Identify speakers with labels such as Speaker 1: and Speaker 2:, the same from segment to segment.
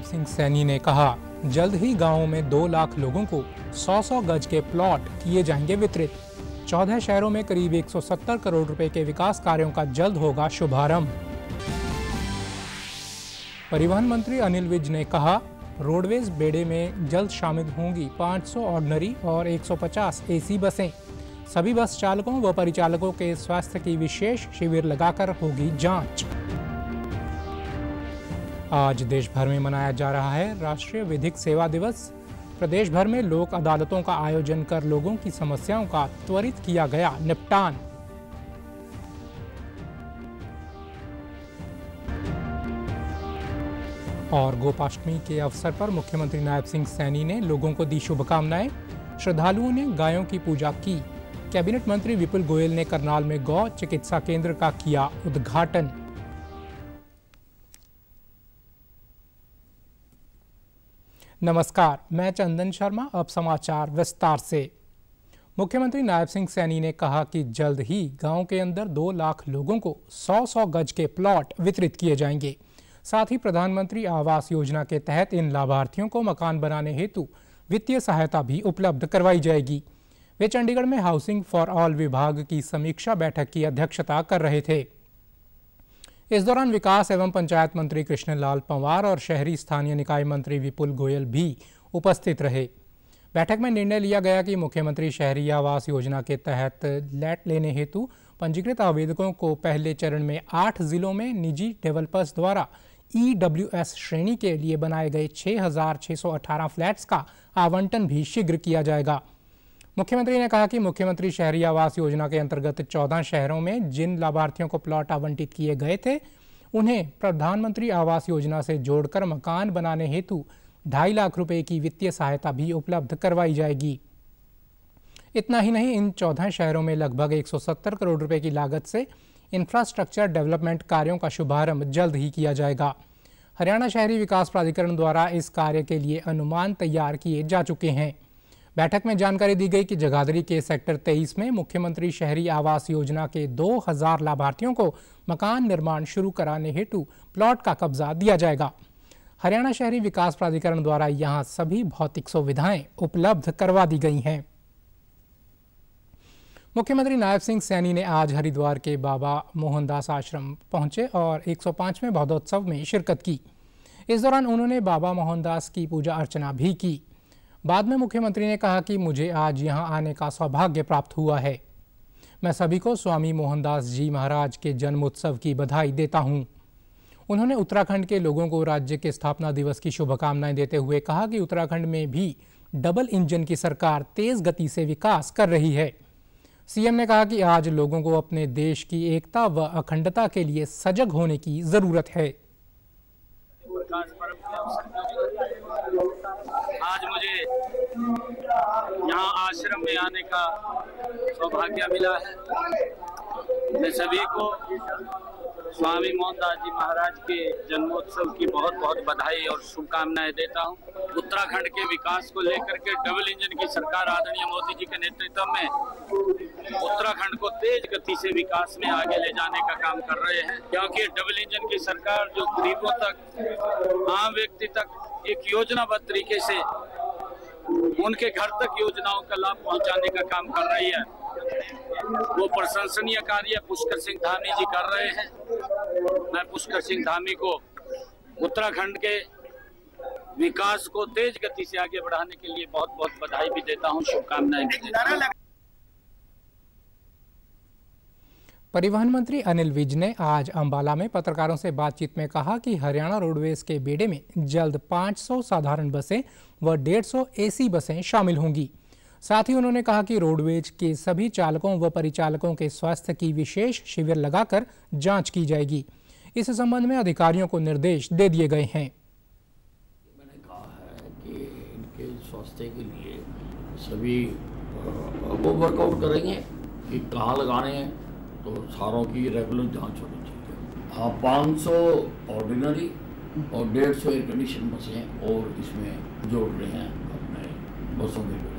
Speaker 1: नायब सिंह सैनी ने कहा, जल्द ही गाँव में दो लाख लोगों को 100-100 गज के प्लॉट किए जाएँगे वितरित। चौदह शहरों में करीब 170 करोड़ रुपए के विकास कार्यों का जल्द होगा शुभारंभ। परिवहन मंत्री अनिल विज ने कहा, रोडवेज़ बेड़े में जल्द शामिल होंगी 500 ऑर्डनरी और 150 एसी बसें। सभी बस चालकों व परिचालकों के स्वास्थ्य की विशेष शिविर लगाकर होगी जाँच। आज देश भर में मनाया जा रहा है राष्ट्रीय विधिक सेवा दिवस। प्रदेश भर में लोक अदालतों का आयोजन कर लोगों की समस्याओं का त्वरित किया गया निपटान। और गोपाष्टमी के अवसर पर मुख्यमंत्री नायब सिंह सैनी ने लोगों को दी शुभकामनाएँ। श्रद्धालुओं ने गायों की पूजा की। कैबिनेट मंत्री विपुल गोयल ने करनाल में गौ चिकित्सा केंद्र का किया उद्घाटन। नमस्कार, मैं चंदन शर्मा, अब समाचार विस्तार से। मुख्यमंत्री नायब सिंह सैनी ने कहा कि जल्द ही गाँव के अंदर दो लाख लोगों को सौ सौ गज के प्लॉट वितरित किए जाएँगे। साथ ही प्रधानमंत्री आवास योजना के तहत इन लाभार्थियों को मकान बनाने हेतु वित्तीय सहायता भी उपलब्ध करवाई जाएगी। वे चंडीगढ़ में हाउसिंग फॉर ऑल विभाग की समीक्षा बैठक की अध्यक्षता कर रहे थे। इस दौरान विकास एवं पंचायत मंत्री कृष्णलाल पंवार और शहरी स्थानीय निकाय मंत्री विपुल गोयल भी उपस्थित रहे। बैठक में निर्णय लिया गया कि मुख्यमंत्री शहरी आवास योजना के तहत लैट लेने हेतु पंजीकृत आवेदकों को पहले चरण में आठ जिलों में निजी डेवलपर्स द्वारा ईडब्ल्यूएस श्रेणी के लिए बनाए गए 6,618 फ्लैट्स का आवंटन भी शीघ्र किया जाएगा। मुख्यमंत्री ने कहा कि मुख्यमंत्री शहरी आवास योजना के अंतर्गत 14 शहरों में जिन लाभार्थियों को प्लॉट आवंटित किए गए थे, उन्हें प्रधानमंत्री आवास योजना से जोड़कर मकान बनाने हेतु ढाई लाख रुपए की वित्तीय सहायता भी उपलब्ध करवाई जाएगी। इतना ही नहीं, इन चौदह शहरों में लगभग 170 करोड़ रुपए की लागत से इंफ्रास्ट्रक्चर डेवलपमेंट कार्यों का शुभारंभ जल्द ही किया जाएगा। हरियाणा शहरी विकास प्राधिकरण द्वारा इस कार्य के लिए अनुमान तैयार किए जा चुके हैं। बैठक में जानकारी दी गई कि जगाधरी के सेक्टर 23 में मुख्यमंत्री शहरी आवास योजना के 2000 लाभार्थियों को मकान निर्माण शुरू कराने हेतु प्लॉट का कब्जा दिया जाएगा। हरियाणा शहरी विकास प्राधिकरण द्वारा यहाँ सभी भौतिक सुविधाएँ उपलब्ध करवा दी गई हैं। मुख्यमंत्री नायब सिंह सैनी ने आज हरिद्वार के बाबा मोहनदास आश्रम पहुँचे और 105वें बौद्धोत्सव में शिरकत की। इस दौरान उन्होंने बाबा मोहनदास की पूजा अर्चना भी की। बाद में मुख्यमंत्री ने कहा कि मुझे आज यहाँ आने का सौभाग्य प्राप्त हुआ है। मैं सभी को स्वामी मोहनदास जी महाराज के जन्मोत्सव की बधाई देता हूँ। उन्होंने उत्तराखंड के लोगों को राज्य के स्थापना दिवस की शुभकामनाएँ देते हुए कहा कि उत्तराखंड में भी डबल इंजन की सरकार तेज गति से विकास कर रही है। सीएम ने कहा कि आज लोगों को अपने देश की एकता व अखंडता के लिए सजग होने की ज़रूरत है।
Speaker 2: आज मुझे यहाँ आश्रम में आने का सौभाग्य मिला है। मैं सभी को स्वामी मोहनदास जी महाराज के जन्मोत्सव की बहुत बहुत बधाई और शुभकामनाएँ देता हूँ। उत्तराखंड के विकास को लेकर के डबल इंजन की सरकार आदरणीय मोदी जी के नेतृत्व में उत्तराखंड को तेज गति से विकास में आगे ले जाने का काम कर रहे हैं। क्योंकि डबल इंजन की सरकार जो गरीबों तक, आम व्यक्ति तक एक योजनाबद्ध तरीके से उनके घर तक योजनाओं का लाभ पहुँचाने का काम कर रही है। वो प्रशंसनीय कार्य पुष्कर सिंह धामी जी कर रहे हैं। मैं पुष्कर सिंह धामी को उत्तराखंड के विकास को तेज गति से आगे बढ़ाने के लिए बहुत बहुत बधाई भी देता हूँ, शुभकामनाएँ भी देता हूँ।
Speaker 1: परिवहन मंत्री अनिल विज ने आज अंबाला में पत्रकारों से बातचीत में कहा कि हरियाणा रोडवेज़ के बेड़े में जल्द 500 साधारण बसें व 150 एसी बसें शामिल होंगी। साथ ही उन्होंने कहा कि रोडवेज़ के सभी चालकों व परिचालकों के स्वास्थ्य की विशेष शिविर लगाकर जाँच की जाएगी। इस संबंध में अधिकारियों को निर्देश दे दिए गए हैं।
Speaker 3: मैंने कहा है कि इनके स्वास्थ्य के लिए सभी वो वर्कआउट करेंगे, कि कहाँ लगाने हैं तो सारों की रेगुलर जाँच होनी चाहिए। हाँ पाँच सौ ऑर्डिनरी और डेढ़ सौ एयर कंडीशन बसें और इसमें जोड़ रहे हैं अपने बसों के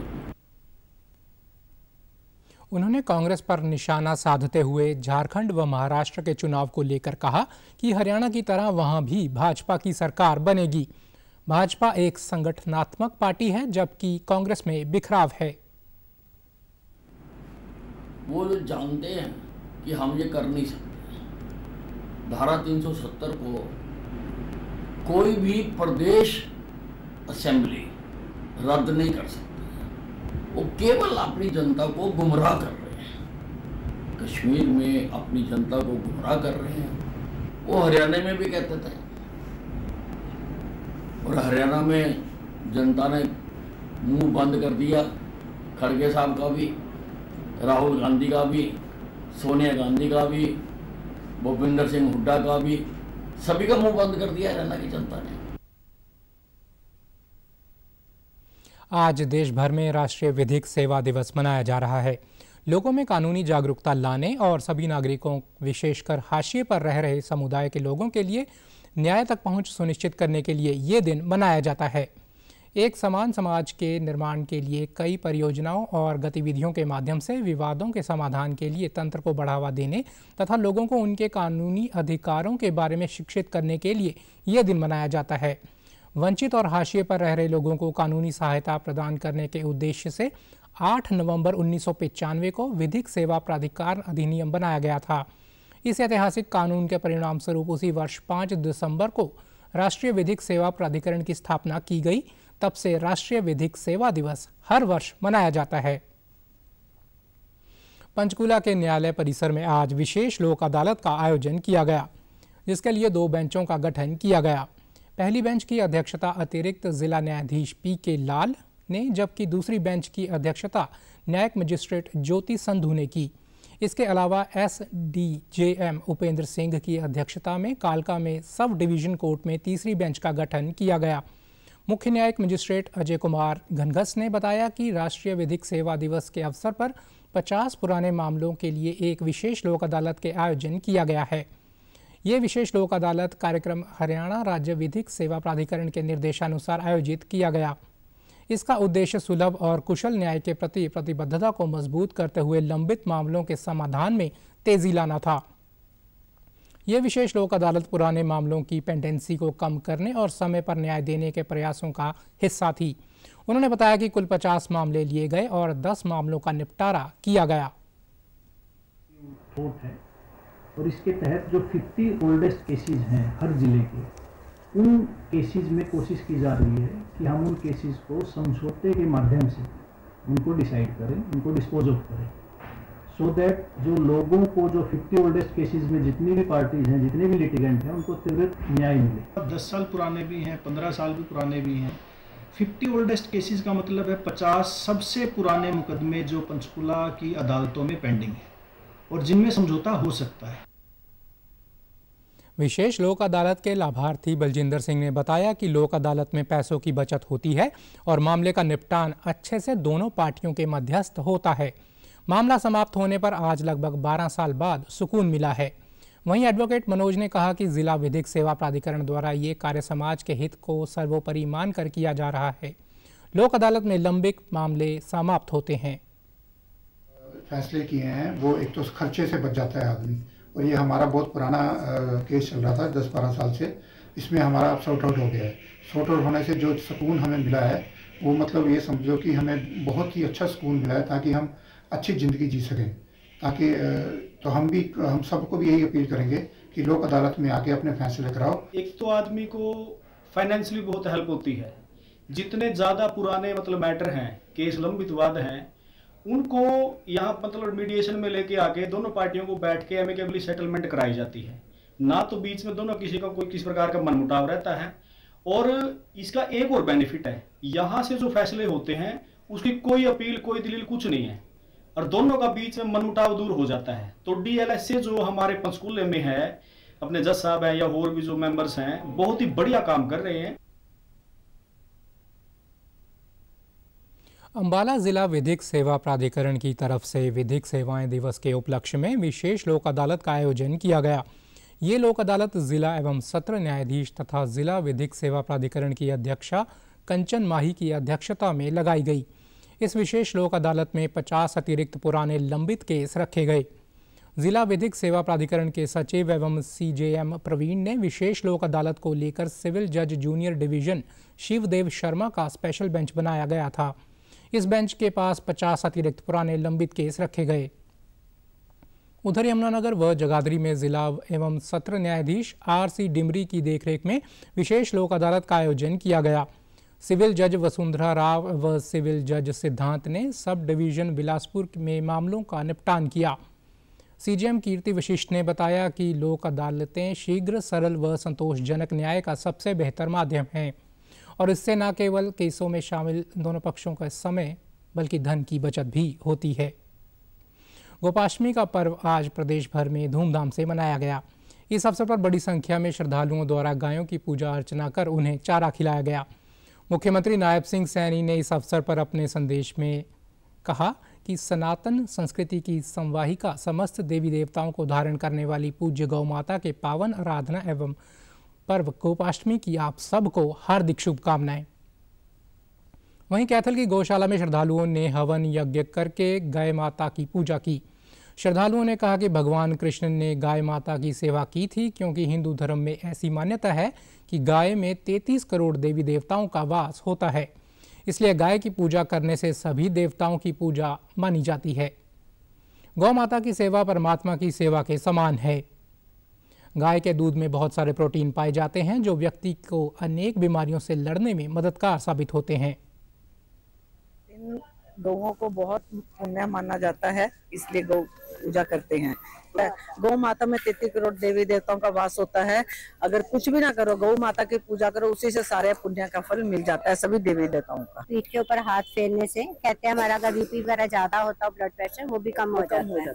Speaker 1: उन्होंने कांग्रेस पर निशाना साधते हुए झारखंड व महाराष्ट्र के चुनाव को लेकर कहा कि हरियाणा की तरह वहाँ भी भाजपा की सरकार बनेगी। भाजपा एक संगठनात्मक पार्टी है, जबकि कांग्रेस में बिखराव है।
Speaker 3: वो लोग जानते हैं कि हम ये कर नहीं सकते। धारा 370 को कोई भी प्रदेश असेंबली रद्द नहीं कर सकती। वो केवल अपनी जनता को गुमराह कर रहे हैं। कश्मीर में अपनी जनता को गुमराह कर रहे हैं। वो हरियाणा में भी कहते थे। और हरियाणा में जनता ने मुँह बंद कर दिया, खड़गे साहब का भी, राहुल गांधी का भी, सोनिया गांधी का भी, भूपिंदर सिंह हुड्डा का भी, सभी का मुँह बंद कर दिया हरियाणा की जनता ने।
Speaker 1: आज देश भर में राष्ट्रीय विधिक सेवा दिवस मनाया जा रहा है। लोगों में कानूनी जागरूकता लाने और सभी नागरिकों, विशेषकर हाशिए पर रह रहे समुदाय के लोगों के लिए न्याय तक पहुँच सुनिश्चित करने के लिए ये दिन मनाया जाता है। एक समान समाज के निर्माण के लिए कई परियोजनाओं और गतिविधियों के माध्यम से विवादों के समाधान के लिए तंत्र को बढ़ावा देने तथा लोगों को उनके कानूनी अधिकारों के बारे में शिक्षित करने के लिए यह दिन मनाया जाता है। वंचित और हाशिए पर रह रहे लोगों को कानूनी सहायता प्रदान करने के उद्देश्य से 8 नवंबर उन्नीस को विधिक सेवा प्राधिकार अधिनियम बनाया गया था। इस ऐतिहासिक कानून के परिणाम स्वरूप उसी वर्ष 5 दिसंबर को राष्ट्रीय विधिक सेवा प्राधिकरण की स्थापना की गई। तब से राष्ट्रीय विधिक सेवा दिवस हर वर्ष मनाया जाता है। पंचकूला के न्यायालय परिसर में आज विशेष लोक अदालत का आयोजन किया गया, जिसके लिए दो बेंचों का गठन किया गया। पहली बेंच की अध्यक्षता अतिरिक्त जिला न्यायाधीश पी के लाल ने, जबकि दूसरी बेंच की अध्यक्षता न्यायिक मजिस्ट्रेट ज्योति संधू ने की। इसके अलावा S D J M Upendra Singh की अध्यक्षता में कालका में सब डिवीज़न कोर्ट में तीसरी बेंच का गठन किया गया। मुख्य न्यायिक मजिस्ट्रेट अजय कुमार घनघस ने बताया कि राष्ट्रीय विधिक सेवा दिवस के अवसर पर 50 पुराने मामलों के लिए एक विशेष लोक अदालत के आयोजन किया गया है। ये विशेष लोक अदालत कार्यक्रम हरियाणा राज्य विधिक सेवा प्राधिकरण के निर्देशानुसार आयोजित किया गया। इसका उद्देश्य सुलभ और कुशल न्याय के प्रति प्रतिबद्धता को मज़बूत करते हुए लंबित मामलों के समाधान में तेज़ी लाना था। ये विशेष लोक अदालत पुराने मामलों की पेंडेंसी को कम करने और समय पर न्याय देने के प्रयासों का हिस्सा थी। उन्होंने बताया कि कुल 50 मामले लिए गए और 10 मामलों का निपटारा किया गया।
Speaker 4: और इसके तहत जो 50 ओल्डेस्ट केसेस हैं हर ज़िले के, उन केसेस में कोशिश की जा रही है कि हम उन केसेस को समझौते के माध्यम से उनको डिसाइड करें, उनको डिस्पोज ऑफ़ करें। सो so दैट जो लोगों को जो 50 ओल्डेस्ट केसेस में जितनी भी पार्टीज़ हैं, जितने भी लिटिगेंट हैं, उनको त्वरित न्याय मिले।
Speaker 5: दस साल पुराने भी हैं, पंद्रह साल भी पुराने भी हैं। 50 ओल्डेस्ट केसेस का मतलब है 50 सबसे पुराने मुकदमे जो पंचकुला की अदालतों में पेंडिंग है। और जिनमें समझौता हो सकता है।
Speaker 1: विशेष लोक अदालत के लाभार्थी बलजिंदर सिंह ने बताया कि लोक अदालत में पैसों की बचत होती है और मामले का निपटान अच्छे से दोनों पार्टियों के मध्यस्थ होता है। मामला समाप्त होने पर आज लगभग 12 साल बाद सुकून मिला है। वहीं एडवोकेट मनोज ने कहा कि जिला विधिक सेवा प्राधिकरण द्वारा ये कार्य समाज के हित को सर्वोपरि मानकर किया जा रहा है। लोक अदालत में लंबित मामले समाप्त होते हैं।
Speaker 6: फैसले किए हैं, वो एक तो खर्चे से बच जाता है आदमी। और ये हमारा बहुत पुराना केस चल रहा था दस बारह साल से। इसमें हमारा शॉर्ट आउट हो गया है। शॉर्ट आउट होने से जो सुकून हमें मिला है, वो मतलब ये समझो कि हमें बहुत ही अच्छा सुकून मिला है ताकि हम अच्छी ज़िंदगी जी सकें। ताकि तो हम भी, हम सबको भी यही अपील करेंगे कि लोक अदालत में आके अपने फैसले कराओ।
Speaker 5: एक तो आदमी को फाइनेंशियली बहुत हेल्प होती है। जितने ज़्यादा पुराने मतलब मैटर हैं केस लंबित वाद हैं उनको यहाँ मतलब मीडिएशन में लेके आके दोनों पार्टियों को बैठ के एमिकेबली सेटलमेंट कराई जाती है। ना तो बीच में दोनों किसी का कोई किसी प्रकार का मनमुटाव रहता है और इसका एक और बेनिफिट है, यहाँ से जो फैसले होते हैं, उसकी कोई अपील कोई दलील कुछ नहीं है। और दोनों का बीच में मनमुटाव दूर हो जाता है। तो डीएलएस से जो हमारे पंचकूले में है, अपने जज साहब हैं या और भी जो मेंबर्स हैं, बहुत ही बढ़िया काम कर रहे हैं।
Speaker 1: अंबाला जिला विधिक सेवा प्राधिकरण की तरफ़ से विधिक सेवाएँ दिवस के उपलक्ष्य में विशेष लोक अदालत का आयोजन किया गया। ये लोक अदालत जिला एवं सत्र न्यायाधीश तथा जिला विधिक सेवा प्राधिकरण की अध्यक्षा कंचन माही की अध्यक्षता में लगाई गई। इस विशेष लोक अदालत में 50 अतिरिक्त पुराने लंबित केस रखे गए। जिला विधिक सेवा प्राधिकरण के सचिव एवं सीजेएम प्रवीण ने विशेष लोक अदालत को लेकर सिविल जज जूनियर डिवीज़न शिवदेव शर्मा का स्पेशल बेंच बनाया गया था। इस बेंच के पास 50 अतिरिक्त पुराने लंबित केस रखे गए। उधर यमुनानगर व जगाधरी में जिला एवं सत्र न्यायाधीश आर सी डिमरी की देखरेख में विशेष लोक अदालत का आयोजन किया गया। सिविल जज वसुंधरा राव व सिविल जज सिद्धांत ने सब डिवीज़न बिलासपुर में मामलों का निपटान किया। सीजीएम कीर्ति वशिष्ठ ने बताया कि लोक अदालतें शीघ्र सरल व संतोषजनक न्याय का सबसे बेहतर माध्यम हैं। और इससे न केवल केसों में शामिल दोनों पक्षों का समय, बल्कि धन की बचत भी होती है। गोपाष्टमी का पर्व आज प्रदेश भर में धूमधाम से मनाया गया। इस अवसर पर बड़ी संख्या में श्रद्धालुओं द्वारा गायों की पूजा अर्चना कर उन्हें चारा खिलाया गया। मुख्यमंत्री नायब सिंह सैनी ने इस अवसर पर अपने संदेश में कहा कि सनातन संस्कृति की संवाहिका समस्त देवी देवताओं को धारण करने वाली पूज्य गौ माता के पावन, आराधना एवं पर्व गोपाष्टमी की आप सबको हार्दिक शुभकामनाएँ। वहीं कैथल की गौशाला में श्रद्धालुओं ने हवन यज्ञ करके गाय माता की पूजा की। श्रद्धालुओं ने कहा कि भगवान कृष्ण ने गाय माता की सेवा की थी क्योंकि हिंदू धर्म में ऐसी मान्यता है कि गाय में 33 करोड़ देवी देवताओं का वास होता है। इसलिए गाय की पूजा करने से सभी देवताओं की पूजा मानी जाती है। गौ माता की सेवा परमात्मा की सेवा के समान है। गाय के दूध में बहुत सारे प्रोटीन पाए जाते हैं जो व्यक्ति को अनेक बीमारियों से लड़ने में मददगार साबित होते हैं।
Speaker 7: इन गौओं को बहुत पुण्य माना जाता है इसलिए गौ पूजा करते हैं। गौ माता में तैतीस करोड़ देवी देवताओं का वास होता है। अगर कुछ भी ना करो गौ माता की पूजा करो उसी से सारे पुण्य का फल मिल जाता है सभी देवी देवताओं का।
Speaker 8: पीठ के ऊपर हाथ फेरने से कहते हैं हमारा अगर बीपी वगैरह ज़्यादा होता है ब्लड प्रेशर वो भी कम हो। जाता है।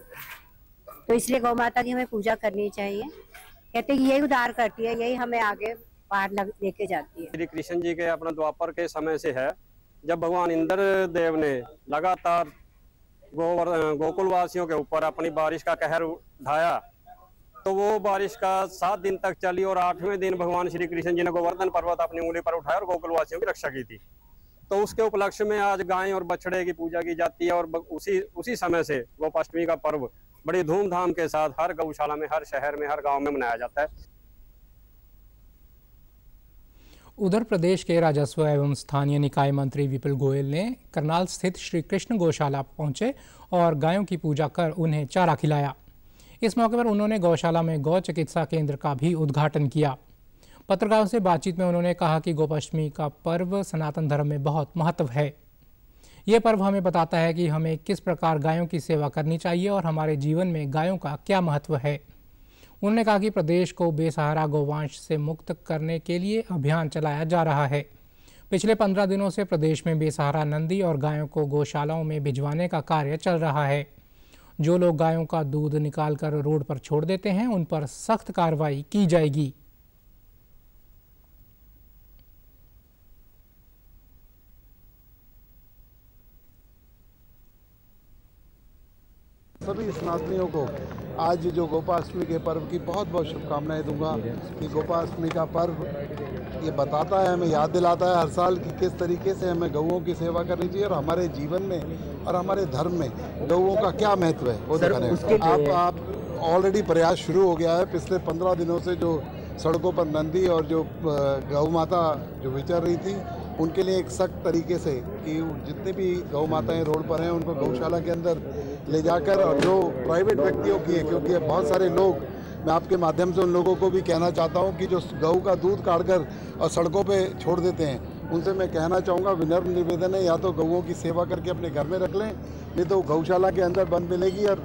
Speaker 8: तो इसलिए गौ माता की हमें पूजा करनी चाहिए। कहते यही उदार करती है, यही हमें आगे पार लेके जाती है।
Speaker 9: श्री कृष्ण जी के अपना द्वापर के समय से है, जब भगवान इंद्र देव ने लगातार गोवर गोकुल वासियों के ऊपर अपनी बारिश का कहर उठाया तो वो बारिश का सात दिन तक चली और आठवें दिन भगवान श्री कृष्ण जी ने गोवर्धन पर्वत अपनी उंगली पर उठाया और गोकुल वासियों की रक्षा की थी। तो उसके उपलक्ष्य में आज गाय और बछड़े की पूजा की जाती है और उसी उसी समय से गोपाष्टमी का पर्व बड़ी धूमधाम के साथ हर गौशाला में, हर शहर में, हर गाँव में मनाया जाता है।
Speaker 1: उधर प्रदेश के राजस्व एवं स्थानीय निकाय मंत्री विपुल गोयल ने करनाल स्थित श्री कृष्ण गौशाला पहुँचे और गायों की पूजा कर उन्हें चारा खिलाया। इस मौके पर उन्होंने गौशाला में गौ चिकित्सा केंद्र का भी उद्घाटन किया। पत्रकारों से बातचीत में उन्होंने कहा कि गोपाष्टमी का पर्व सनातन धर्म में बहुत महत्व है। ये पर्व हमें बताता है कि हमें किस प्रकार गायों की सेवा करनी चाहिए और हमारे जीवन में गायों का क्या महत्व है। उन्होंने कहा कि प्रदेश को बेसहारा गौवंश से मुक्त करने के लिए अभियान चलाया जा रहा है। पिछले पंद्रह दिनों से प्रदेश में बेसहारा नंदी और गायों को गौशालाओं में भिजवाने का कार्य चल रहा है। जो लोग गायों का दूध निकालकर रोड पर छोड़ देते हैं, उन पर सख्त कार्रवाई की जाएगी।
Speaker 10: सभी स्नातनियों को आज जो गोपाष्टमी के पर्व की बहुत बहुत शुभकामनाएँ दूँगा कि गोपाष्टमी का पर्व ये बताता है हमें याद दिलाता है हर साल कि किस तरीके से हमें गऊओं की सेवा करनी चाहिए और हमारे जीवन में और हमारे धर्म में गऊओं का क्या महत्व है? वो दिखाने आप आप ऑलरेडी प्रयास शुरू हो गया है। पिछले पंद्रह दिनों से जो सड़कों पर नंदी और जो गौ माता जो विचर रही थी उनके लिए एक सख्त तरीके से कि जितने भी गौ माताएँ रोड पर हैं, उनको गौशाला के अंदर ले जाकर और जो प्राइवेट व्यक्तियों की है, क्योंकि बहुत सारे लोग, मैं आपके माध्यम से उन लोगों को भी कहना चाहता हूँ कि जो गऊ का दूध काट कर और सड़कों पे छोड़ देते हैं, उनसे मैं कहना चाहूँगा विनर्म निवेदन है, या तो गऊओं की सेवा करके अपने घर में रख लें, नहीं तो गौशाला के अंदर बंद मिलेगी और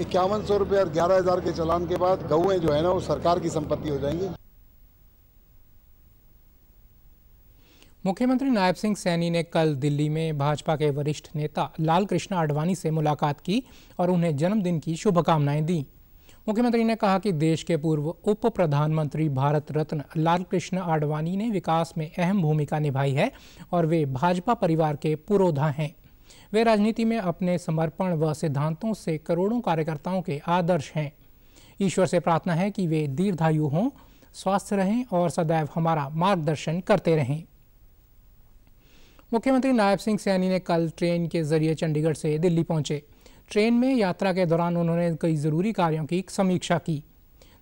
Speaker 10: इक्यावन सौ रुपये और ग्यारह हज़ार के चलान के बाद गऊएँ जो है ना, वो सरकार की संपत्ति हो जाएँगी।
Speaker 1: मुख्यमंत्री नायब सिंह सैनी ने कल दिल्ली में भाजपा के वरिष्ठ नेता लाल कृष्ण आडवाणी से मुलाकात की और उन्हें जन्मदिन की शुभकामनाएँ दी। मुख्यमंत्री ने कहा कि देश के पूर्व उप प्रधानमंत्री भारत रत्न लाल कृष्ण आडवाणी ने विकास में अहम भूमिका निभाई है और वे भाजपा परिवार के पुरोधा हैं। वे राजनीति में अपने समर्पण व सिद्धांतों से करोड़ों कार्यकर्ताओं के आदर्श हैं। ईश्वर से प्रार्थना है कि वे दीर्घायु हों, स्वस्थ रहें और सदैव हमारा मार्गदर्शन करते रहें। मुख्यमंत्री नायब सिंह सैनी ने कल ट्रेन के ज़रिए चंडीगढ़ से दिल्ली पहुँचे। ट्रेन में यात्रा के दौरान उन्होंने कई ज़रूरी कार्यों की समीक्षा की।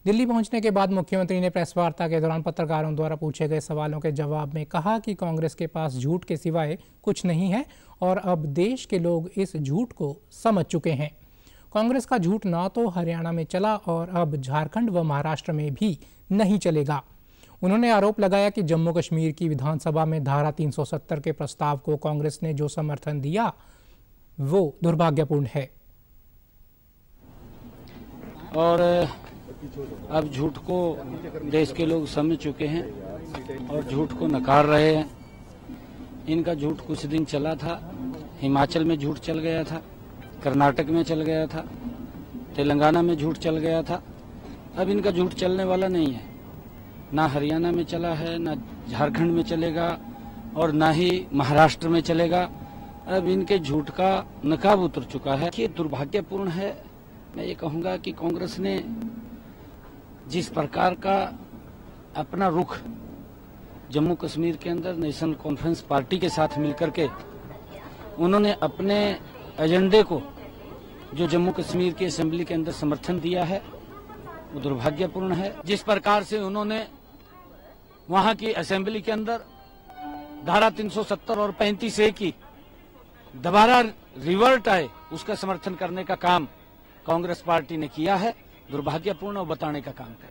Speaker 1: दिल्ली पहुँचने के बाद मुख्यमंत्री ने प्रेस वार्ता के दौरान पत्रकारों द्वारा पूछे गए सवालों के जवाब में कहा कि कांग्रेस के पास झूठ के सिवाय कुछ नहीं है और अब देश के लोग इस झूठ को समझ चुके हैं। कांग्रेस का झूठ ना तो हरियाणा में चला और अब झारखंड व महाराष्ट्र में भी नहीं चलेगा। उन्होंने आरोप लगाया कि जम्मू कश्मीर की विधानसभा में धारा 370 के प्रस्ताव को कांग्रेस ने जो समर्थन दिया, वो दुर्भाग्यपूर्ण है।
Speaker 11: और, अब झूठ को देश के लोग समझ चुके हैं और झूठ को नकार रहे हैं। इनका झूठ कुछ दिन चला था, हिमाचल में झूठ चल गया था, कर्नाटक में चल गया था, तेलंगाना में झूठ चल गया था। अब इनका झूठ चलने वाला नहीं है। ना हरियाणा में चला है, ना झारखंड में चलेगा और ना ही महाराष्ट्र में चलेगा। अब इनके झूठ का नकाब उतर चुका है। ये दुर्भाग्यपूर्ण है। मैं ये कहूँगा कि कांग्रेस ने जिस प्रकार का अपना रुख जम्मू कश्मीर के अंदर नेशनल कॉन्फ्रेंस पार्टी के साथ मिलकर के, उन्होंने अपने एजेंडे को जो जम्मू कश्मीर की असेंबली के अंदर समर्थन दिया है, वो दुर्भाग्यपूर्ण है। जिस प्रकार से उन्होंने वहाँ की असेंबली के अंदर धारा 370 और 35 ए की दोबारा रिवर्ट आए, उसका समर्थन करने का काम कांग्रेस पार्टी ने किया है, दुर्भाग्यपूर्ण और बताने का काम है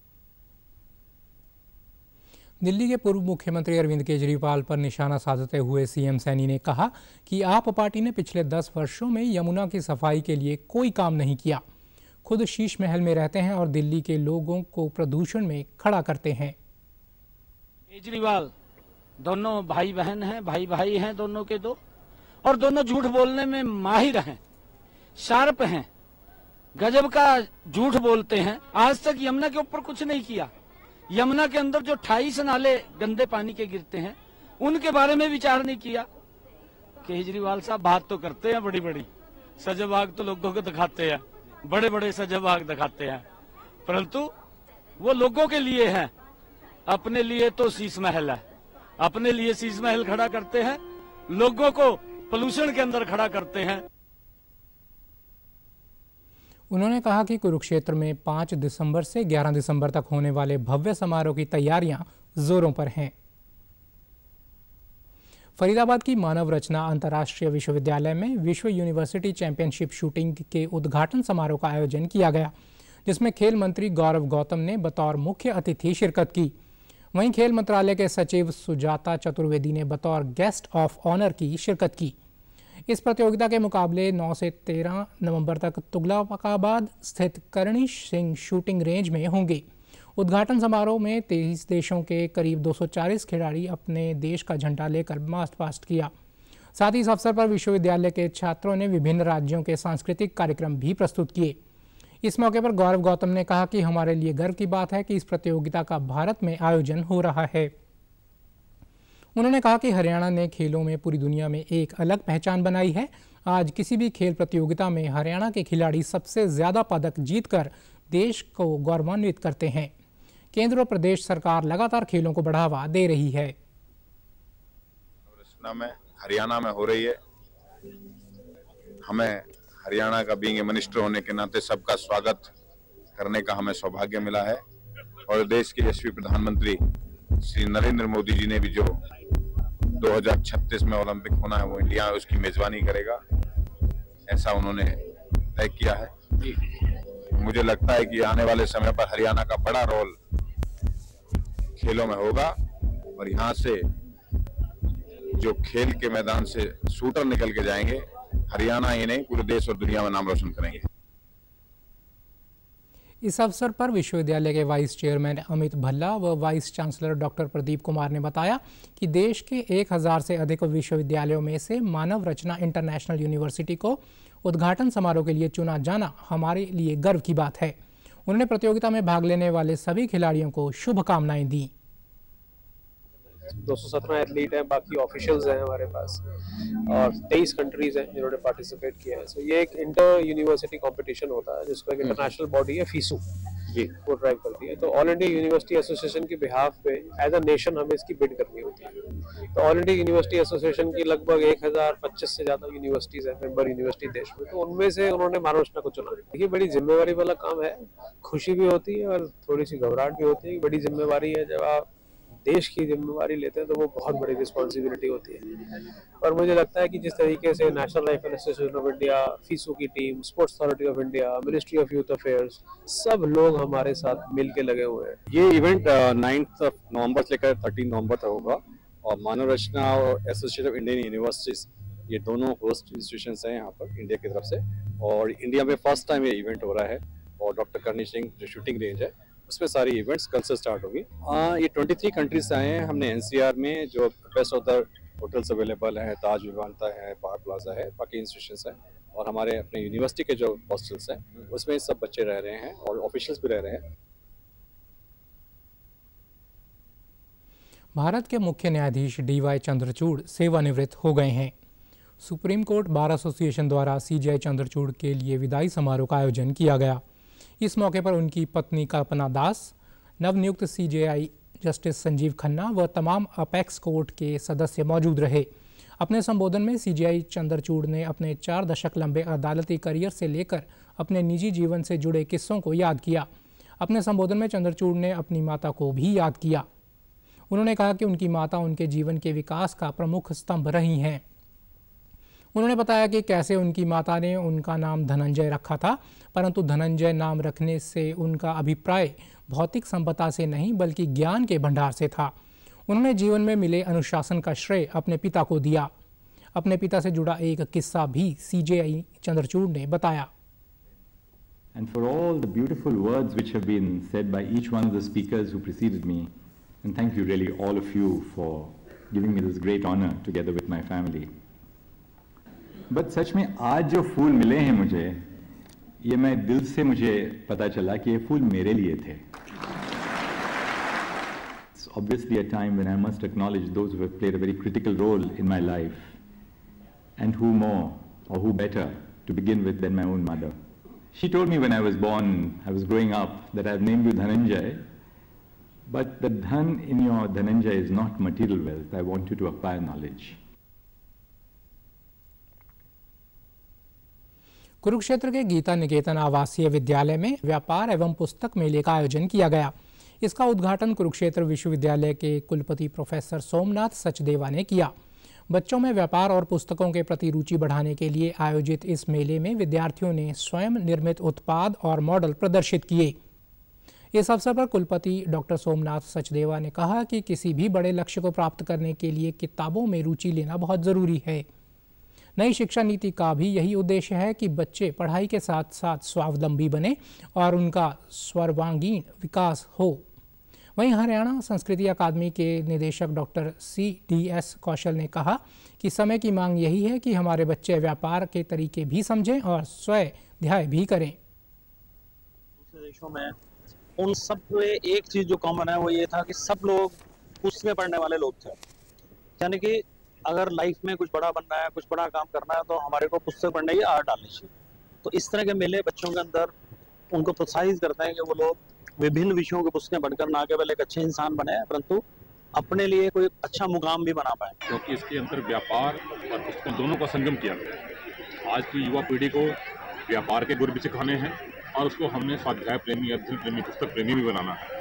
Speaker 1: दिल्ली के पूर्व मुख्यमंत्री अरविंद केजरीवाल पर निशाना साधते हुए सीएम सैनी ने कहा कि आप पार्टी ने पिछले दस वर्षों में यमुना की सफ़ाई के लिए कोई काम नहीं किया। खुद शीश महल में रहते हैं और दिल्ली के लोगों को प्रदूषण में खड़ा करते हैं।
Speaker 11: केजरीवाल, दोनों भाई बहन हैं भाई भाई हैं दोनों के दो, और दोनों झूठ बोलने में माहिर हैं, शार्प हैं, गजब का झूठ बोलते हैं। आज तक यमुना के ऊपर कुछ नहीं किया। यमुना के अंदर जो अठाईस नाले गंदे पानी के गिरते हैं, उनके बारे में विचार नहीं किया। केजरीवाल साहब, बात तो करते हैं बड़ी बड़ी सजाबाग तो लोगों को दिखाते हैं। बड़े बड़े सजाबाग दिखाते हैं। परंतु वो लोगों के लिए है। अपने लिए तो शीश महल है। अपने लिए शीश महल खड़ा करते हैं। लोगों को पोल्यूशन के अंदर खड़ा करते हैं।
Speaker 1: उन्होंने कहा कि कुरुक्षेत्र में 5 दिसंबर से 11 दिसंबर तक होने वाले भव्य समारोह की तैयारियाँ जोरों पर हैं। फरीदाबाद की मानव रचना अंतर्राष्ट्रीय विश्वविद्यालय में विश्व यूनिवर्सिटी चैंपियनशिप शूटिंग के उद्घाटन समारोह का आयोजन किया गया, जिसमें खेल मंत्री गौरव गौतम ने बतौर मुख्य अतिथि शिरकत की। वहीं खेल मंत्रालय के सचिव सुजाता चतुर्वेदी ने बतौर गेस्ट ऑफ़ ऑनर की शिरकत की। इस प्रतियोगिता के मुकाबले 9 से 13 नवंबर तक तुगलकाबाद स्थित करणी सिंह शूटिंग रेंज में होंगे। उद्घाटन समारोह में 23 देशों के करीब 240 खिलाड़ी अपने देश का झंडा लेकर मास्ट पास्ट किया। साथ ही इस अवसर पर विश्वविद्यालय के छात्रों ने विभिन्न राज्यों के सांस्कृतिक कार्यक्रम भी प्रस्तुत किए। इस मौके पर गौरव गौतम ने कहा कि हमारे लिए गर्व की बात है कि इस प्रतियोगिता का भारत में आयोजन हो रहा है। उन्होंने कहा कि हरियाणा ने खेलों में पूरी दुनिया में एक अलग पहचान बनाई है। आज किसी भी खेल प्रतियोगिता में हरियाणा के खिलाड़ी सबसे ज़्यादा पदक जीतकर देश को गौरवान्वित करते हैं। केंद्र और प्रदेश सरकार लगातार खेलों को बढ़ावा दे रही है।
Speaker 12: हरियाणा में हो रही है। हमें हरियाणा का बींग मिनिस्टर होने के नाते सबका स्वागत करने का हमें सौभाग्य मिला है। और देश के यशस्वी प्रधानमंत्री श्री नरेंद्र मोदी जी ने भी जो 2036 में ओलंपिक होना है, वो इंडिया उसकी मेजबानी करेगा। ऐसा उन्होंने तय किया है। मुझे लगता है कि आने वाले समय पर हरियाणा का बड़ा रोल खेलों में होगा। और यहाँ से जो खेल के मैदान से शूटर निकल के जाएँगे हरियाणा ही नहीं, पूरे देश और दुनिया में नाम रोशन करेंगे।
Speaker 1: इस अवसर पर विश्वविद्यालय के वाइस चेयरमैन अमित भल्ला व vice chancellor doctor Pradeep Kumar ने बताया कि देश के 1000 से अधिक विश्वविद्यालयों में से मानव रचना इंटरनेशनल यूनिवर्सिटी को उद्घाटन समारोह के लिए चुना जाना हमारे लिए गर्व की बात है। उन्होंने प्रतियोगिता में भाग लेने वाले सभी खिलाड़ियों को शुभकामनाएँ दी।
Speaker 13: 217 एथलीट हैं बाकी ऑफिशियल्स हैं हमारे पास। और 23 कंट्रीज़ हैं जिन्होंने पार्टिसिपेट किया है। सो so, ये एक इंटर यूनिवर्सिटी कंपटीशन होता है जिसको एक इंटरनेशनल बॉडी है फीसू जी। वो ड्राइव करती है। तो ऑल इंडिया यूनिवर्सिटी एसोसिएशन के बिहाफ पे एज अ नेशन हमें इसकी बिड करनी होती है। तो ऑल इंडिया यूनिवर्सिटी एसोसिएशन की लगभग एक हज़ार पच्चीस से ज़्यादा यूनिवर्सिटीज है मेंबर यूनिवर्सिटी देश में। तो उनमें से उन्होंने महाराष्ट्र को चुना। देखिए बड़ी जिम्मेवारी वाला काम है। खुशी भी होती है और थोड़ी सी घबराहट भी होती है बड़ी जिम्मेवारी है जब आप देश की जिम्मेवारी लेते हैं तो वो बहुत बड़ी रिस्पॉन्सिबिलिटी होती है। और मुझे लगता है कि जिस तरीके से National Rifle Association of India FISU की team Sports Authority of India Ministry of Youth Affairs सब लोग हमारे साथ मिल लगे हुए हैं।
Speaker 14: ये इवेंट नाइन्थ नवंबर से लेकर थर्टीन नवंबर तक होगा, और मानव रचना और एसोसिएशन ऑफ़ इंडियन यूनिवर्सिटीज ये दोनों होस्ट इंस्टीट्यूशन हैं यहाँ पर इंडिया की तरफ़ से। और इंडिया में फ़र्स्ट टाइम ये इवेंट हो रहा है, और डॉक्टर करनी सिंह जो शूटिंग रेंज है उसमें सारी इवेंट्स कल से स्टार्ट होगी। ये 23 कंट्रीज़ से आए हैं। हमने एनसीआर में जो best of the hotels available हैं ताज विमानता है पार्क प्लाजा है, बाकी इंस्टीट्यूशन हैं और हमारे अपने यूनिवर्सिटी के जो हॉस्टल्स हैं, उसमें सब बच्चे रह रहे हैं और ऑफिशियल्स भी रह रहे हैं।
Speaker 1: भारत के मुख्य न्यायाधीश डी वाई चंद्रचूड़ सेवानिवृत्त हो गए हैं। सुप्रीम कोर्ट बार एसोसिएशन द्वारा सीजीआई चंद्रचूड़ के लिए विदाई समारोह का आयोजन किया गया। इस मौके पर उनकी पत्नी कल्पना दास, नवनियुक्त सीजेआई जस्टिस संजीव खन्ना व तमाम अपेक्स कोर्ट के सदस्य मौजूद रहे। अपने संबोधन में सीजीआई चंद्रचूड़ ने अपने चार दशक लंबे अदालती करियर से लेकर अपने निजी जीवन से जुड़े किस्सों को याद किया। अपने संबोधन में चंद्रचूड़ ने अपनी माता को भी याद किया। उन्होंने कहा कि उनकी माता उनके जीवन के विकास का प्रमुख स्तंभ रही हैं। उन्होंने बताया कि कैसे उनकी माता ने उनका नाम धनंजय रखा था परंतु धनंजय नाम रखने से उनका अभिप्राय भौतिक संपदा से नहीं बल्कि ज्ञान के भंडार से था उन्होंने जीवन में मिले अनुशासन का श्रेय अपने पिता को दिया अपने पिता से जुड़ा एक किस्सा भी सीजेआई चंद्रचूड़ ने बताया
Speaker 15: And for all the beautiful words which have been said by each one of the speakers who preceded me, and thank you really all of you for giving me this great honor together with my family. But सच में आज जो फूल मिले हैं मुझे ये मैं दिल से मुझे पता चला कि ये फूल मेरे लिए थे It's obviously a time when I must acknowledge those who have played a very critical role in my life. And who more, or who better, to begin with than my own mother. She told me when I was born, I was growing up, that I've named you Dhananjay, but the dhan in your Dhananjay is not material wealth. I want you to acquire knowledge.
Speaker 1: Kurukshetra के गीता निकेतन आवासीय विद्यालय में व्यापार एवं पुस्तक मेले का आयोजन किया गया। इसका उद्घाटन कुरुक्षेत्र विश्वविद्यालय के कुलपति प्रोफेसर सोमनाथ सचदेवा ने किया। बच्चों में व्यापार और पुस्तकों के प्रति रुचि बढ़ाने के लिए आयोजित इस मेले में विद्यार्थियों ने स्वयं निर्मित उत्पाद और मॉडल प्रदर्शित किए। इस अवसर पर कुलपति डॉक्टर सोमनाथ सचदेवा ने कहा कि किसी भी बड़े लक्ष्य को प्राप्त करने के लिए किताबों में रुचि लेना बहुत ज़रूरी है। नई शिक्षा नीति का भी यही उद्देश्य है कि बच्चे पढ़ाई के साथ साथ स्वावलंबी बने और उनका सर्वांगीण विकास हो। वहीं हरियाणा संस्कृति अकादमी के निदेशक doctor C D S Kaushal ने कहा कि समय की मांग यही है कि हमारे बच्चे व्यापार के तरीके भी समझें और ध्याय भी करें।
Speaker 16: देशों में उन सब में एक चीज़ जो कॉमन है वो ये था कि सब लोग उसमें पढ़ने वाले लोग थे। यानी कि अगर लाइफ में कुछ बड़ा बनना है, कुछ बड़ा काम करना है तो हमारे को पुस्तक पढ़ने की आर्ट डालनी चाहिए। तो इस तरह के मेले बच्चों के अंदर उनको प्रोत्साहित करते हैं कि वो लोग विभिन्न विषयों की पुस्तकें पढ़कर ना केवल एक अच्छे इंसान बने, परंतु अपने लिए कोई अच्छा मुकाम भी बना पाए।
Speaker 17: क्योंकि इसके अंदर व्यापार और पुस्तक दोनों का संगम किया गया आज की युवा पीढ़ी को व्यापार के गुर भी सिखाने हैं और उसको हमने स्वाध्याय प्रेमी, अध्ययन प्रेमी, पुस्तक प्रेमी भी बनाना है।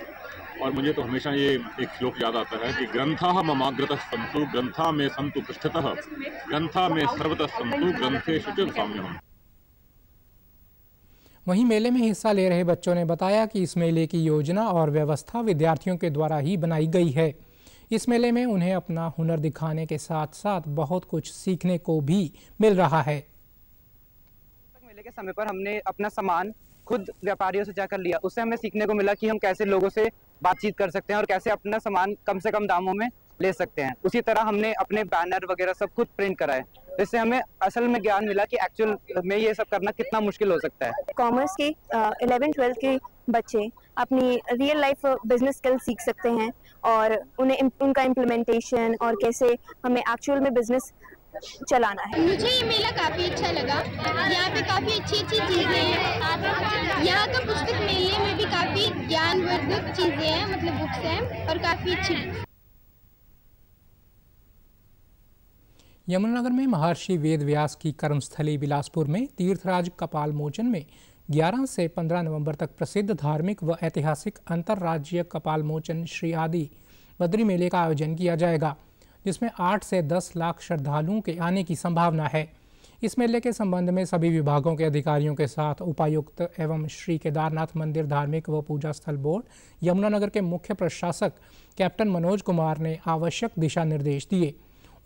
Speaker 17: और मुझे तो हमेशा ये एक श्लोक याद आता है कि ग्रंथा ममाग्रत संतु ग्रंथा में संतु पृष्ठतः ग्रंथा में सर्वतः संतु ग्रंथे शुचित साम्य
Speaker 1: वहीं मेले में हिस्सा ले रहे बच्चों ने बताया कि इस मेले की योजना और व्यवस्था विद्यार्थियों के द्वारा ही बनाई गई है। इस मेले में उन्हें अपना हुनर दिखाने के साथ साथ बहुत कुछ सीखने को भी मिल रहा है।
Speaker 18: मेले के समय पर हमने अपना सामान खुद व्यापारियों से जाकर लिया। उससे हमें सीखने को मिला कि हम कैसे लोगों से बातचीत कर सकते हैं और कैसे अपना सामान कम से कम दामों में ले सकते हैं। उसी तरह हमने अपने बैनर वगैरह सब खुद प्रिंट कराए। इससे हमें असल में ज्ञान मिला कि एक्चुअल में ये सब करना कितना मुश्किल हो सकता है।
Speaker 19: कॉमर्स के इलेवन ट्वेल्थ के बच्चे अपनी रियल लाइफ बिज़नेस स्किल सीख सकते हैं और उन्हें उनका इम्प्लीमेंटेशन और कैसे हमें एक्चुअल में बिज़नेस चलाना है।
Speaker 20: मुझे ये मेला काफ़ी अच्छा लगा। यहाँ पे काफ़ी अच्छी अच्छी चीज़ें हैं। यहाँ का पुस्तक मेले में भी काफ़ी ज्ञानवर्धक चीज़ें हैं मतलब बुक्स हैं और काफ़ी अच्छी
Speaker 1: यमुनानगर में महर्षि वेद व्यास की कर्मस्थली बिलासपुर में तीर्थराज कपाल मोचन में 11 से 15 नवंबर तक प्रसिद्ध धार्मिक व ऐतिहासिक अंतर्राज्यीय कपाल मोचन श्री आदि बद्री मेले का आयोजन किया जाएगा। जिसमें 8 से 10 लाख श्रद्धालुओं के आने की संभावना है। इस मेले के संबंध में सभी विभागों के अधिकारियों के साथ उपायुक्त एवं श्री केदारनाथ मंदिर धार्मिक व पूजा स्थल बोर्ड, यमुनानगर के मुख्य प्रशासक कैप्टन मनोज कुमार ने आवश्यक दिशा निर्देश दिए।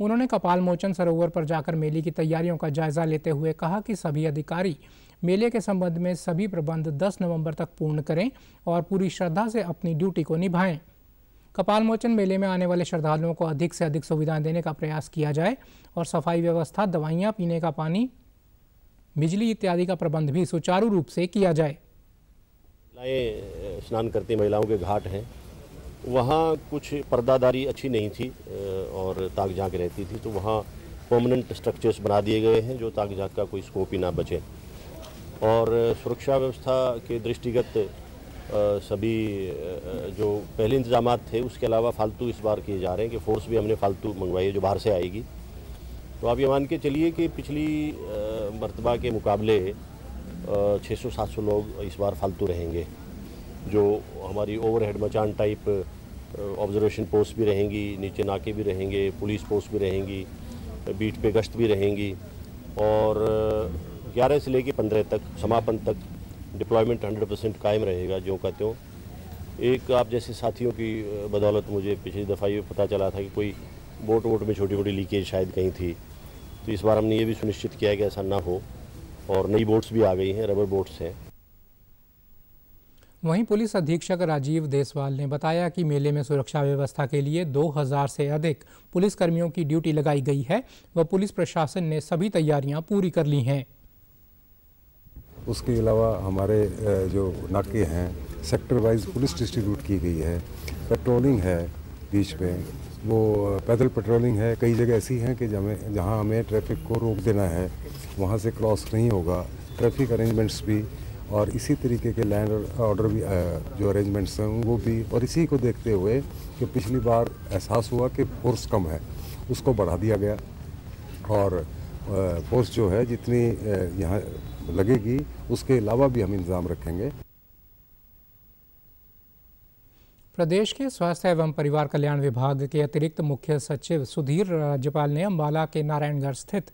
Speaker 1: उन्होंने कपाल मोचन सरोवर पर जाकर मेले की तैयारियों का जायजा लेते हुए कहा कि सभी अधिकारी मेले के संबंध में सभी प्रबंध 10 नवंबर तक पूर्ण करें और पूरी श्रद्धा से अपनी ड्यूटी को निभाएँ। कपाल मोचन मेले में आने वाले श्रद्धालुओं को अधिक से अधिक सुविधाएँ देने का प्रयास किया जाए और सफ़ाई व्यवस्था, दवाइयाँ, पीने का पानी, बिजली इत्यादि का प्रबंध भी सुचारू रूप से किया जाए।
Speaker 21: स्नान करती महिलाओं के घाट हैं। वहाँ कुछ पर्दादारी अच्छी नहीं थी और ताक झाँक रहती थी तो वहाँ परमानेंट स्ट्रक्चर्स बना दिए गए हैं, जो ताक झाँक का कोई स्कोप ही ना बचे। और सुरक्षा व्यवस्था के दृष्टिगत सभी जो पहले इंतज़ाम थे, उसके अलावा फालतू इस बार किए जा रहे हैं कि फोर्स भी हमने फालतू मंगवाई है जो बाहर से आएगी। तो आप ये मान के चलिए कि पिछली मरतबा के मुकाबले 600-700 लोग इस बार फालतू रहेंगे, जो हमारी ओवरहेड मचान टाइप ऑब्जर्वेशन पोस्ट भी रहेंगी, नीचे नाके भी रहेंगे पुलिस पोस्ट भी रहेंगी, बीट पे गश्त भी रहेंगी, और 11 से लेके 15 तक, समापन तक डिप्लॉयमेंट 100 परसेंट कायम रहेगा, जो का त्यों। एक आप जैसे साथियों की बदौलत मुझे पिछली दफ़ा ये पता चला था कि कोई बोट वोट में छोटी मोटी लीकेज शायद कहीं थी। तो इस बार हमने ये भी सुनिश्चित किया कि ऐसा ना हो और नई बोट्स भी आ गई हैं, रबर बोट्स हैं।
Speaker 1: वहीं पुलिस अधीक्षक राजीव देसवाल ने बताया कि मेले में सुरक्षा व्यवस्था के लिए 2000 से अधिक पुलिस कर्मियों की ड्यूटी लगाई गई है। व पुलिस प्रशासन ने सभी तैयारियाँ पूरी कर ली हैं।
Speaker 22: उसके अलावा हमारे जो नाके हैं सेक्टर वाइज पुलिस डिस्ट्रीब्यूट की गई है पेट्रोलिंग है बीच में, वो पैदल पेट्रोलिंग है, कई जगह ऐसी हैं कि जहाँ जहाँ हमें ट्रैफ़िक को रोक देना है, वहाँ से क्रॉस नहीं होगा ट्रैफ़िक अरेंजमेंट्स भी, और इसी तरीके के लैंड ऑर्डर भी जो अरेंजमेंट्स हैं, वो भी, और इसी को देखते हुए कि पिछली बार एहसास हुआ कि फोर्स कम है, उसको बढ़ा दिया गया, और फोर्स जो है जितनी यहाँ लगेगी, उसके अलावा भी हम इंतज़ाम रखेंगे।
Speaker 1: प्रदेश के स्वास्थ्य एवं परिवार कल्याण विभाग के अतिरिक्त मुख्य सचिव सुधीर राज्यपाल ने अम्बाला के नारायणगढ़ स्थित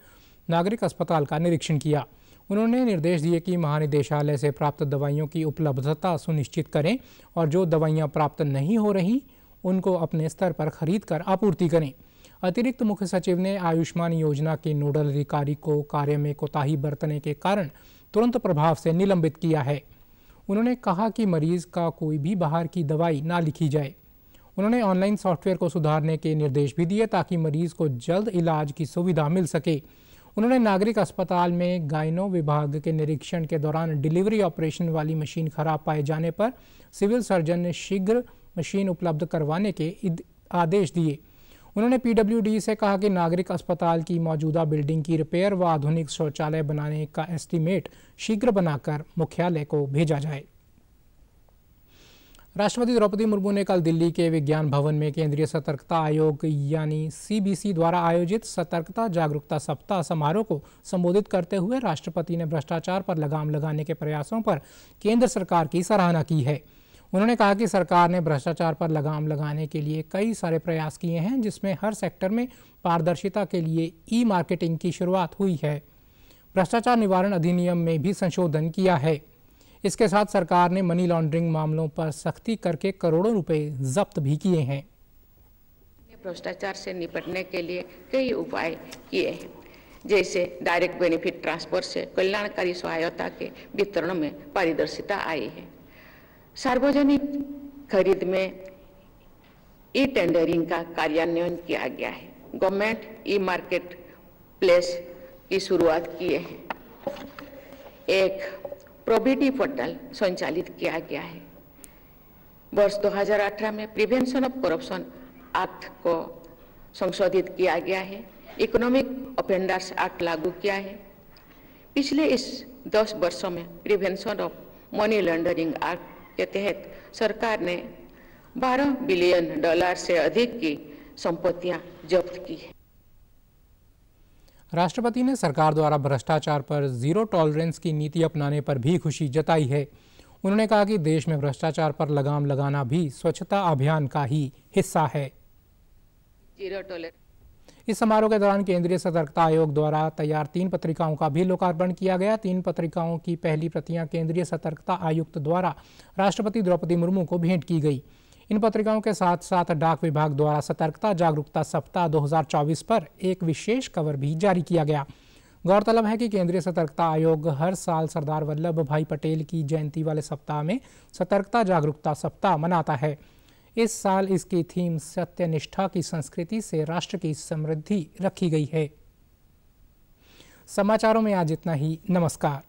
Speaker 1: नागरिक अस्पताल का निरीक्षण किया। उन्होंने निर्देश दिए कि महानिदेशालय से प्राप्त दवाइयों की उपलब्धता सुनिश्चित करें और जो दवाइयाँ प्राप्त नहीं हो रही, उनको अपने स्तर पर खरीद कर आपूर्ति करें। अतिरिक्त मुख्य सचिव ने आयुष्मान योजना के नोडल अधिकारी को कार्य में कोताही बरतने के कारण तुरंत प्रभाव से निलंबित किया है। उन्होंने कहा कि मरीज़ का कोई भी बाहर की दवाई ना लिखी जाए। उन्होंने ऑनलाइन सॉफ्टवेयर को सुधारने के निर्देश भी दिए ताकि मरीज़ को जल्द इलाज की सुविधा मिल सके। उन्होंने नागरिक अस्पताल में गायनो विभाग के निरीक्षण के दौरान डिलीवरी ऑपरेशन वाली मशीन खराब पाए जाने पर सिविल सर्जन ने शीघ्र मशीन उपलब्ध करवाने के आदेश दिए। उन्होंने पीडब्ल्यूडी से कहा कि नागरिक अस्पताल की मौजूदा बिल्डिंग की रिपेयर व आधुनिक शौचालय बनाने का एस्टीमेट शीघ्र बनाकर मुख्यालय को भेजा जाए। राष्ट्रपति द्रौपदी मुर्मू ने कल दिल्ली के विज्ञान भवन में केंद्रीय सतर्कता आयोग यानी सीबीसी द्वारा आयोजित सतर्कता जागरूकता सप्ताह समारोह को संबोधित करते हुए राष्ट्रपति ने भ्रष्टाचार पर लगाम लगाने के प्रयासों पर केंद्र सरकार की सराहना की है। उन्होंने कहा कि सरकार ने भ्रष्टाचार पर लगाम लगाने के लिए कई सारे प्रयास किए हैं, जिसमें हर सेक्टर में पारदर्शिता के लिए ई मार्केटिंग की शुरुआत हुई है। भ्रष्टाचार निवारण अधिनियम में भी संशोधन किया है। इसके साथ सरकार ने मनी लॉन्ड्रिंग मामलों पर सख्ती करके करोड़ों रुपए जब्त भी किए हैं।
Speaker 23: भ्रष्टाचार से निपटने के लिए कई उपाय किए हैं, जैसे डायरेक्ट बेनिफिट ट्रांसफ़र से कल्याणकारी सहायता के वितरण में पारदर्शिता आई है। सार्वजनिक खरीद में ई टेंडरिंग का कार्यान्वयन किया गया है। गवर्नमेंट ई मार्केट प्लेस की शुरुआत किए हैं। एक प्रोबिटी पोर्टल संचालित किया गया है। वर्ष 2018 में प्रिवेंशन ऑफ़ करप्शन एक्ट को संशोधित किया गया है। इकोनॉमिक ऑफेंडर्स एक्ट लागू किया है। पिछले इस दस वर्षों में Prevention of Money Laundering Act के तहत सरकार ने 12 बिलियन डॉलर से अधिक की संपत्तियाँ जब्त की है।
Speaker 1: राष्ट्रपति ने सरकार द्वारा भ्रष्टाचार पर ज़ीरो टॉलरेंस की नीति अपनाने पर भी खुशी जताई है। उन्होंने कहा कि देश में भ्रष्टाचार पर लगाम लगाना भी स्वच्छता अभियान का ही हिस्सा है।
Speaker 23: ज़ीरो टॉलर
Speaker 1: इस समारोह के दौरान केंद्रीय सतर्कता आयोग द्वारा तैयार तीन पत्रिकाओं का भी लोकार्पण किया गया। तीन पत्रिकाओं की पहली प्रतियाँ केंद्रीय सतर्कता आयुक्त द्वारा राष्ट्रपति द्रौपदी मुर्मू को भेंट की गई। इन पत्रिकाओं के साथ साथ डाक विभाग द्वारा सतर्कता जागरूकता सप्ताह 2024 पर एक विशेष कवर भी जारी किया गया। गौरतलब है कि केंद्रीय सतर्कता आयोग हर साल सरदार वल्लभ भाई पटेल की जयंती वाले सप्ताह में सतर्कता जागरूकता सप्ताह मनाता है। इस साल इसकी थीम सत्यनिष्ठा की संस्कृति से राष्ट्र की समृद्धि रखी गई है। समाचारों में आज इतना ही। नमस्कार।